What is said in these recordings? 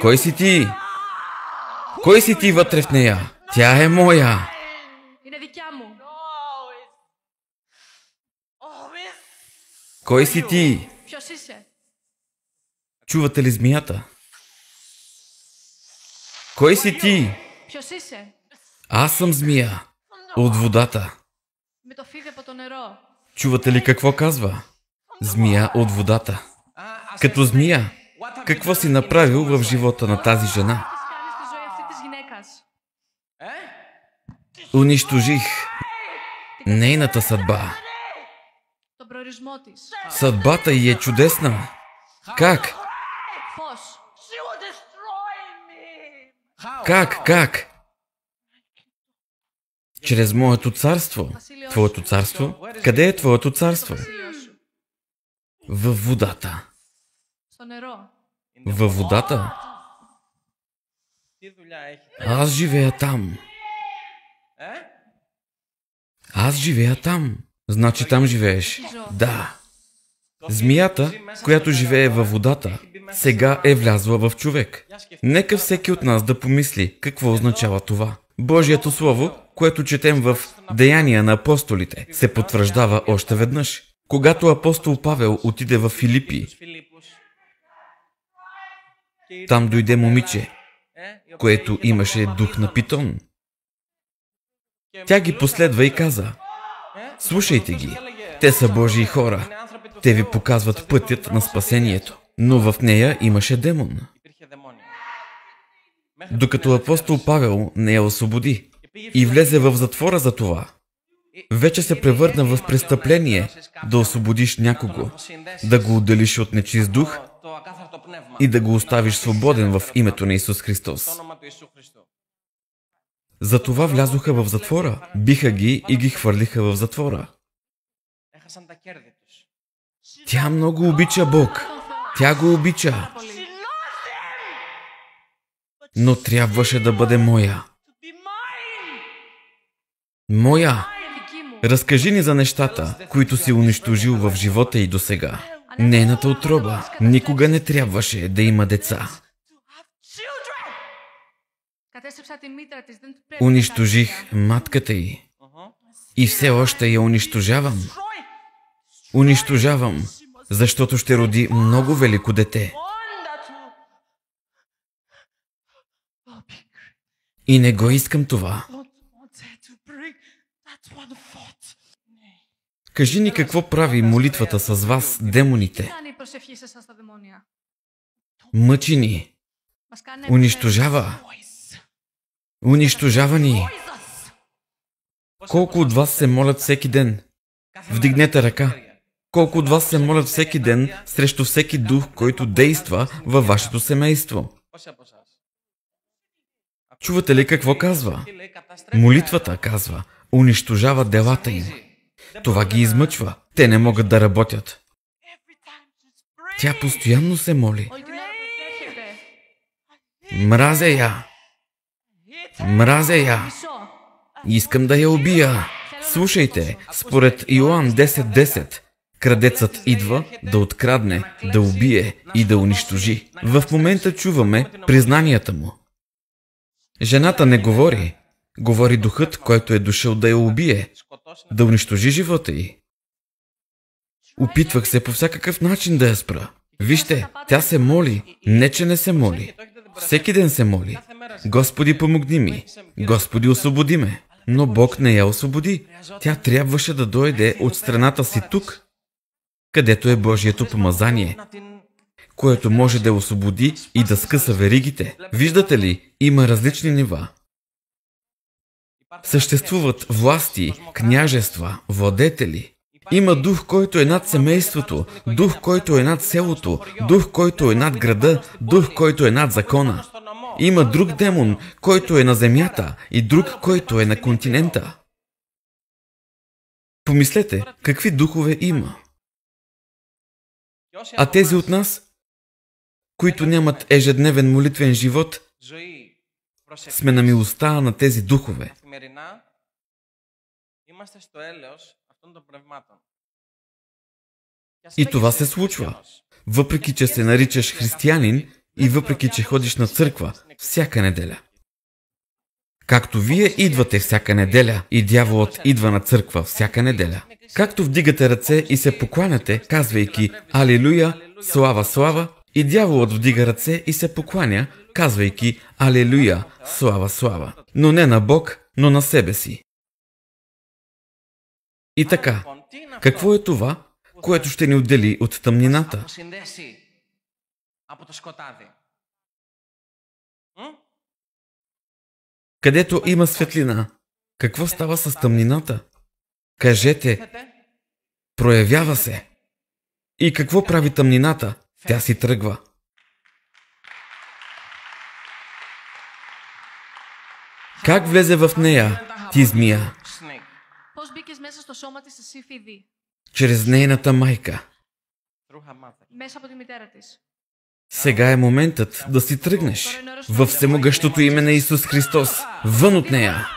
Кой си ти? Кой си ти вътре в нея? Тя е моя. Кой си ти? Чувате ли змията? Кой си ти? Аз съм змия. От водата. Чувате ли какво казва? Змия от водата. Като змия, какво си направил в живота на тази жена? Унищожих нейната съдба. Съдбата й е чудесна. Как? Как, как? Чрез моето царство. Твоето царство? Къде е твоето царство? Във водата. Във водата. Аз живея там. Аз живея там. Значи там живееш. Да. Змията, която живее във водата, сега е влязла в човек. Нека всеки от нас да помисли какво означава това. Божието Слово, което четем в Деяния на апостолите, се потвърждава още веднъж. Когато апостол Павел отиде в Филипи, там дойде момиче, което имаше дух на питон. Тя ги последва и каза, слушайте ги, те са Божии хора. Те ви показват пътят на спасението, но в нея имаше демон. Докато апостол Павел не я освободи и влезе в затвора за това, вече се превърна в престъпление да освободиш някого, да го отделиш от нечист дух и да го оставиш свободен в името на Исус Христос. Затова влязоха в затвора, биха ги и ги хвърлиха в затвора. Тя много обича Бог. Тя го обича. Но трябваше да бъде моя. Моя! Разкажи ни за нещата, които си унищожил в живота и досега. Нейната отроба никога не трябваше да има деца. Унищожих матката й и все още я унищожавам. Унищожавам, защото ще роди много велико дете. И не го искам това. Кажи ни какво прави молитвата с вас, демоните. Мъчи ни. Унищожава. Унищожава ни. Колко от вас се молят всеки ден? Вдигнете ръка. Колко от вас се молят всеки ден срещу всеки дух, който действа във вашето семейство? Чувате ли какво казва? Молитвата казва, унищожава делата им. Това ги измъчва. Те не могат да работят. Тя постоянно се моли. Мразя я! Мразя я! Искам да я убия! Слушайте, според Йоан 10.10, крадецът идва да открадне, да убие и да унищожи. В момента чуваме признанията му. Жената не говори, говори духът, който е дошъл да я убие, да унищожи живота й. Опитвах се по всякакъв начин да я спра. Вижте, тя се моли, не че не се моли. Всеки ден се моли. Господи, помогни ми. Господи, освободи ме. Но Бог не я освободи. Тя трябваше да дойде от страната си тук, където е Божието помазание, което може да освободи и да скъса веригите. Виждате ли, има различни нива. Съществуват власти, княжества, владетели. Има дух, който е над семейството, дух, който е над селото, дух, който е над града, дух, който е над закона. Има друг демон, който е на земята и друг, който е на континента. Помислете, какви духове има. А тези от нас, които нямат ежедневен молитвен живот, сме на милостта на тези духове. И това се случва. Въпреки, че се наричаш християнин и въпреки, че ходиш на църква всяка неделя. Както вие идвате всяка неделя и дяволът идва на църква всяка неделя. Както вдигате ръце и се покланяте, казвайки Алилуя, слава, слава, и дяволът вдига ръце и се покланя, казвайки Алилуя, слава, слава. Но не на Бог, но на себе си. И така, какво е това, което ще ни отдели от тъмнината? Където има светлина, какво става с тъмнината? Кажете, проявява се. И какво прави тъмнината? Тя си тръгва. Как влезе в нея ти змия? Чрез нейната майка. Сега е моментът да си тръгнеш във всемогъщото име на Исус Христос, вън от нея.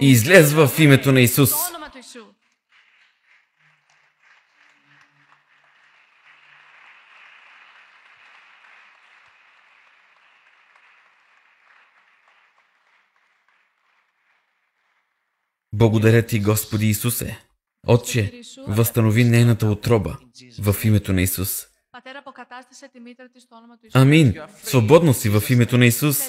И излез в името на Исус. Благодаря ти, Господи Исусе. Отче, възстанови нейната отроба в името на Исус. Амин. Свободно си в името на Исус.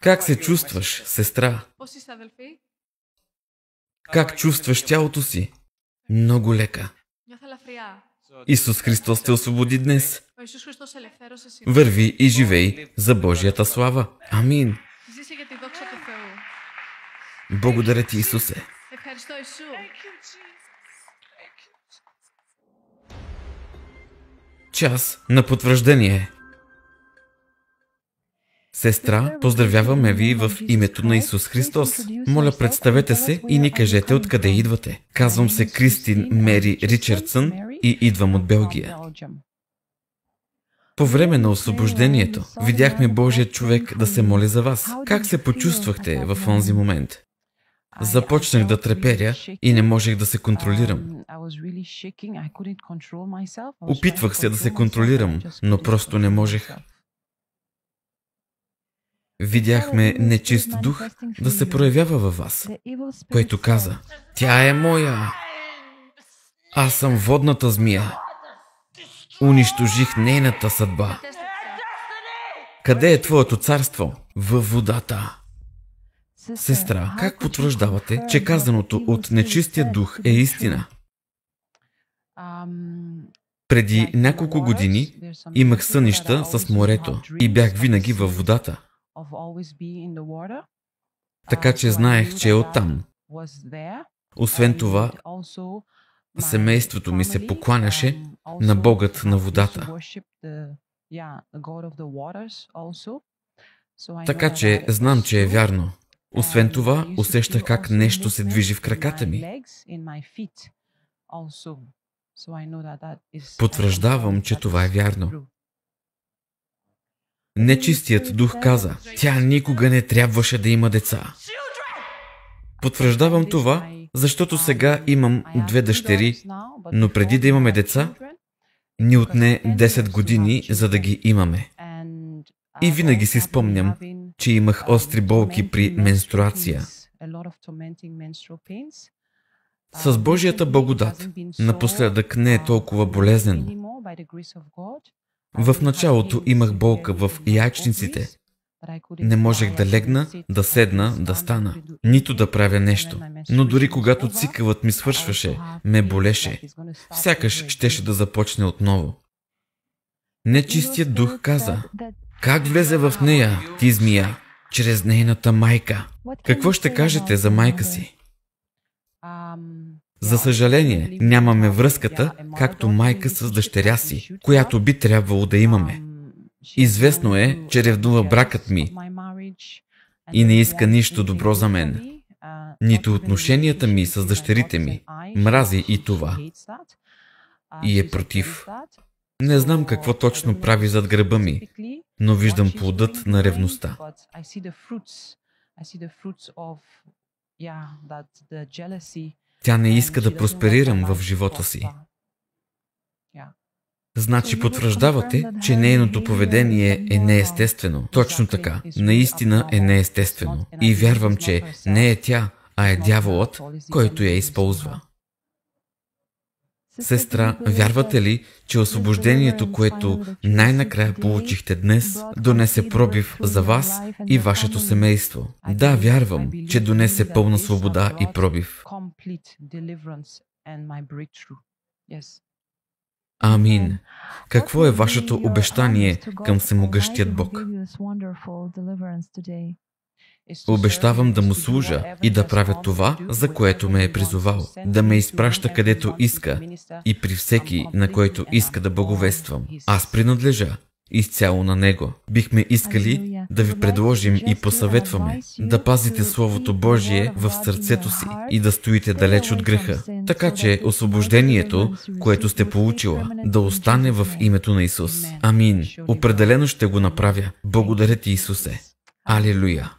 Как се чувстваш, сестра? Как чувстваш тялото си? Много лека. Исус Христос те освободи днес. Върви и живей за Божията слава. Амин. Благодаря ти, Исусе. Час на потвърждение. Сестра, поздравяваме ви в името на Исус Христос. Моля, представете се и ни кажете откъде идвате. Казвам се Кристин Мери Ричардсън и идвам от Белгия. По време на освобождението видяхме Божия човек да се моли за вас. Как се почувствахте в онзи момент? Започнах да треперя и не можех да се контролирам. Опитвах се да се контролирам, но просто не можех. Видяхме нечист дух да се проявява във вас, което каза, тя е моя. Аз съм водната змия. Унищожих нейната съдба. Къде е твоето царство? Във водата. Сестра, как потвърждавате, че казаното от нечистия дух е истина? Преди няколко години имах сънища с морето и бях винаги във водата. Така че знаех, че е оттам. Освен това, семейството ми се покланяше на Богът на водата. Така че знам, че е вярно. Освен това, усещах как нещо се движи в краката ми. Потвърждавам, че това е вярно. Нечистият дух каза, тя никога не трябваше да има деца. Потвърждавам това, защото сега имам две дъщери, но преди да имаме деца, ни отне 10 години, за да ги имаме. И винаги си спомням, че имах остри болки при менструация. С Божията благодат напоследък не е толкова болезнено. В началото имах болка в яйчниците. Не можех да легна, да седна, да стана, нито да правя нещо. Но дори когато цикълът ми свършваше, ме болеше. Сякаш щеше да започне отново. Нечистият дух каза, как влезе в нея, ти змия, чрез нейната майка? Какво ще кажете за майка си? За съжаление, нямаме връзката, както майка с дъщеря си, която би трябвало да имаме. Известно е, че ревнува бракът ми и не иска нищо добро за мен. Нито отношенията ми с дъщерите ми. Мрази и това. И е против. Не знам какво точно прави зад гърба ми, но виждам плодът на ревността. Тя не иска да просперирам в живота си. Значи потвърждавате, че нейното поведение е неестествено. Точно така. Наистина е неестествено. И вярвам, че не е тя, а е дяволът, който я използва. Сестра, вярвате ли, че освобождението, което най-накрая получихте днес, донесе пробив за вас и вашето семейство? Да, вярвам, че донесе пълна свобода и пробив. Амин. Какво е вашето обещание към всемогъщият Бог? Обещавам да му служа и да правя това, за което ме е призовал, да ме изпраща където иска и при всеки, на който иска да благовествам. Аз принадлежа изцяло на Него. Бихме искали да ви предложим и посъветваме да пазите Словото Божие в сърцето си и да стоите далеч от греха, така че освобождението, което сте получила, да остане в името на Исус. Амин. Определено ще го направя. Благодаря ти, Исусе. Алилуя.